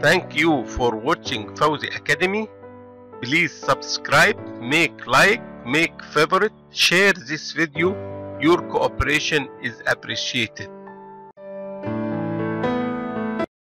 Thank you for watching Fauzi Academy. Please subscribe, make like, make favorite, share this video. Your cooperation is appreciated.